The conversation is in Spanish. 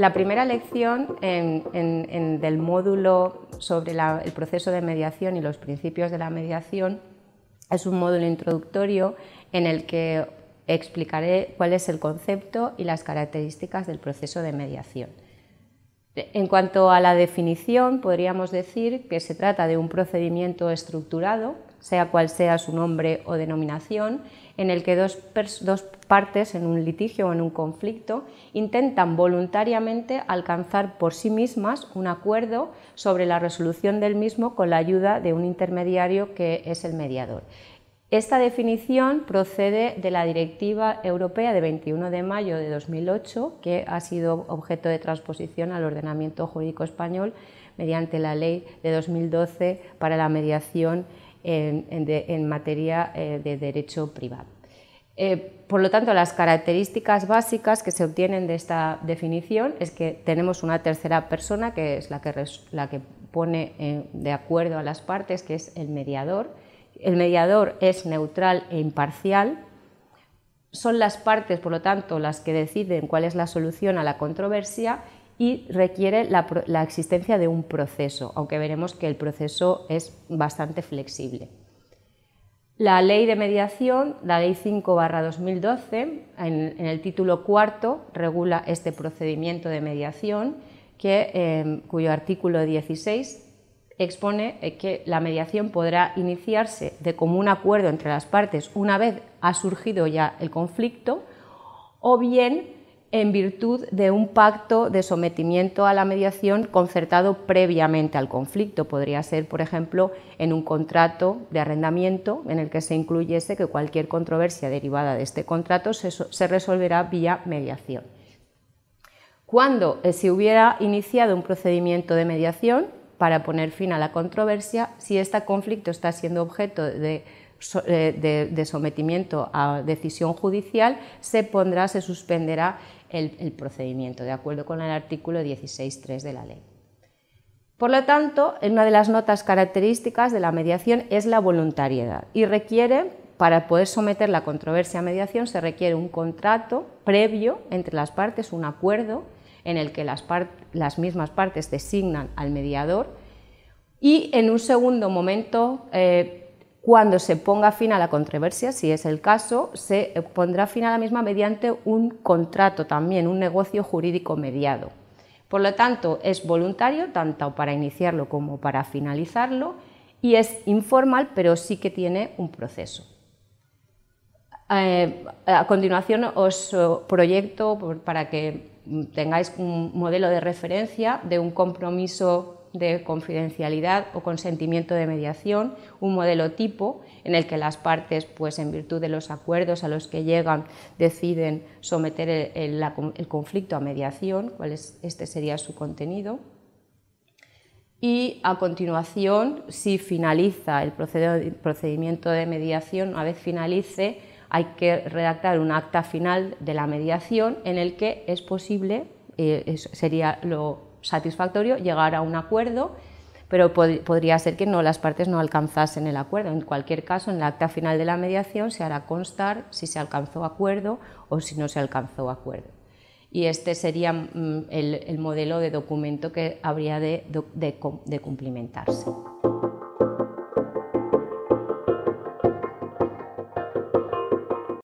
La primera lección del módulo sobre el proceso de mediación y los principios de la mediación es un módulo introductorio en el que explicaré cuál es el concepto y las características del proceso de mediación. En cuanto a la definición, podríamos decir que se trata de un procedimiento estructurado, sea cual sea su nombre o denominación, en el que dos, partes en un litigio o en un conflicto intentan voluntariamente alcanzar por sí mismas un acuerdo sobre la resolución del mismo con la ayuda de un intermediario que es el mediador. Esta definición procede de la Directiva Europea de 21 de mayo de 2008, que ha sido objeto de transposición al ordenamiento jurídico español mediante la Ley de 2012 para la mediación en, materia eh, de derecho privado. Eh, por lo tanto, las características básicas que se obtienen de esta definición es que tenemos una tercera persona, que es la que, la que pone eh, de acuerdo a las partes, que es el mediador. El mediador es neutral e imparcial. Son las partes, por lo tanto, las que deciden cuál es la solución a la controversia y requiere la, existencia de un proceso, aunque veremos que el proceso es bastante flexible. La ley de mediación, la ley 5-2012, en, el título cuarto regula este procedimiento de mediación, que, em, cuyo artículo 16 expone eh, que la mediación podrá iniciarse de común acuerdo entre las partes una vez ha surgido ya el conflicto, o bien en virtud de un pacto de sometimiento a la mediación concertado previamente al conflicto. Podría ser, por ejemplo, en un contrato de arrendamiento en el que se incluyese que cualquier controversia derivada de este contrato se, resolverá vía mediación. Cuando eh, se hubiera iniciado un procedimiento de mediación para poner fin a la controversia, si este conflicto está siendo objeto de eh, de, sometimiento a decisión judicial, se pondrá, se suspenderá el, procedimiento, de acuerdo con el artículo 16.3 de la ley. Por lo tanto, una de las notas características de la mediación es la voluntariedad y requiere, para poder someter la controversia a mediación, se requiere un contrato previo entre las partes, un acuerdo en el que las, mismas partes designan al mediador y en un segundo momento eh, cuando se ponga fin a la controversia, si es el caso, se pondrá fin a la misma mediante un contrato también, un negocio jurídico mediado. Por lo tanto, es voluntario tanto para iniciarlo como para finalizarlo y es informal, pero sí que tiene un proceso. Eh, a continuación os proyecto para que tengáis un modelo de referencia de un compromiso de confidencialidad o consentimiento de mediación, un modelo tipo en el que las partes, pues en virtud de los acuerdos a los que llegan, deciden someter el, conflicto a mediación, cuál es, este sería su contenido. Y a continuación, si finaliza el procedimiento de mediación, una vez finalice, hay que redactar un acta final de la mediación en el que es posible, eh, sería lo satisfactorio llegar a un acuerdo, pero podría ser que no, las partes no alcanzasen el acuerdo. En cualquier caso, en el acta final de la mediación se hará constar si se alcanzó acuerdo o si no se alcanzó acuerdo. Y este sería mm, el, modelo de documento que habría de cumplimentarse.